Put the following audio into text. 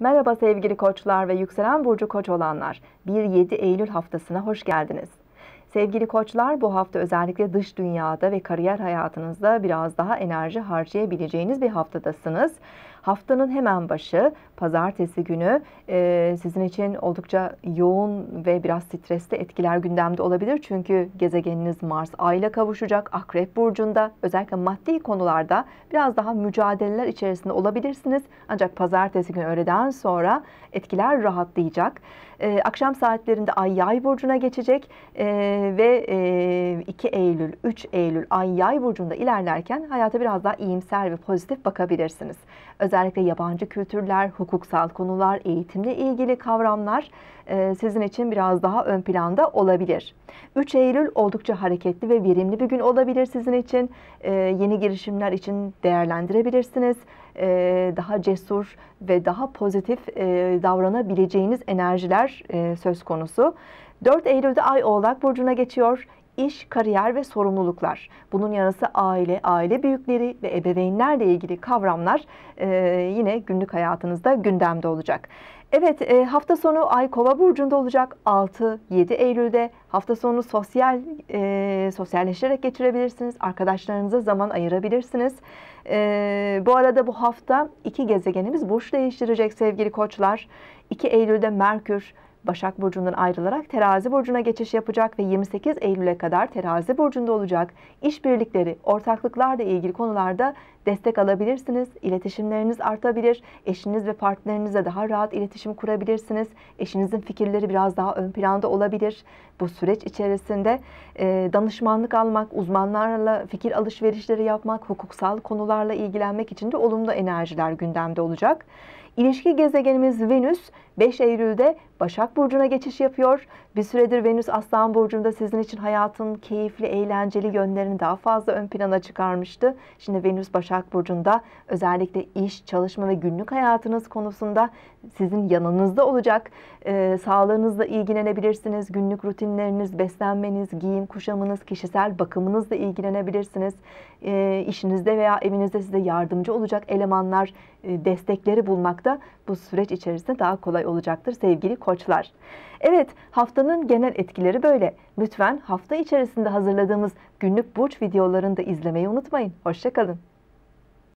Merhaba sevgili koçlar ve yükselen burcu koç olanlar. 1-7 Eylül haftasına hoş geldiniz. Sevgili koçlar bu hafta özellikle dış dünyada ve kariyer hayatınızda biraz daha enerji harcayabileceğiniz bir haftadasınız. Haftanın hemen başı pazartesi günü e, sizin için oldukça yoğun ve biraz stresli etkiler gündemde olabilir. Çünkü gezegeniniz Mars ayla kavuşacak Akrep Burcu'nda özellikle maddi konularda biraz daha mücadeleler içerisinde olabilirsiniz. Ancak pazartesi günü öğleden sonra etkiler rahatlayacak. E, akşam saatlerinde Ay Yay Burcu'na geçecek e, ve e, 2 Eylül, 3 Eylül Ay Yay Burcu'nda ilerlerken hayata biraz daha iyimser ve pozitif bakabilirsiniz. Özellikle yabancı kültürler, hukuksal konular, eğitimle ilgili kavramlar e, sizin için biraz daha ön planda olabilir. 3 Eylül oldukça hareketli ve verimli bir gün olabilir sizin için. E, yeni girişimler için değerlendirebilirsiniz. E, daha cesur ve daha pozitif davranabileceğiniz enerjiler söz konusu. 4 Eylül'de Ay Oğlak Burcu'na geçiyor iş, kariyer ve sorumluluklar. Bunun yanısı aile, aile büyükleri ve ebeveynlerle ilgili kavramlar e, yine günlük hayatınızda gündemde olacak. Evet e, hafta sonu Ay Kova burcunda olacak 6-7 Eylül'de hafta sonu sosyal e, sosyalleşerek geçirebilirsiniz. Arkadaşlarınıza zaman ayırabilirsiniz. E, bu arada bu hafta iki gezegenimiz burç değiştirecek sevgili koçlar. 2 Eylül'de Merkür Başak Burcu'ndan ayrılarak Terazi Burcu'na geçiş yapacak ve 28 Eylül'e kadar Terazi Burcu'nda olacak. İşbirlikleri, ortaklıklarla ilgili konularda destek alabilirsiniz. İletişimleriniz artabilir. Eşiniz ve partnerinizle daha rahat iletişim kurabilirsiniz. Eşinizin fikirleri biraz daha ön planda olabilir. Bu süreç içerisinde e, danışmanlık almak, uzmanlarla fikir alışverişleri yapmak, hukuksal konularla ilgilenmek için de olumlu enerjiler gündemde olacak. İlişki gezegenimiz Venüs 5 Eylül'de Başak Burcu'na geçiş yapıyor. Bir süredir Venüs Aslan Burcu'nda sizin için hayatın keyifli, eğlenceli yönlerini daha fazla ön plana çıkarmıştı. Şimdi Venüs Başak Burcu'nda özellikle iş, çalışma ve günlük hayatınız konusunda sizin yanınızda olacak. Ee, sağlığınızla ilgilenebilirsiniz. Günlük rutinleriniz, beslenmeniz, giyim, kuşamınız, kişisel bakımınızla ilgilenebilirsiniz. Ee, işinizde veya evinizde size yardımcı olacak elemanlar, e, destekleri bulmakta bu süreç içerisinde daha kolay olacaktır sevgili koçlar. Evet haftanın genel etkileri böyle. Lütfen hafta içerisinde hazırladığımız günlük burç videolarını da izlemeyi unutmayın. Hoşçakalın.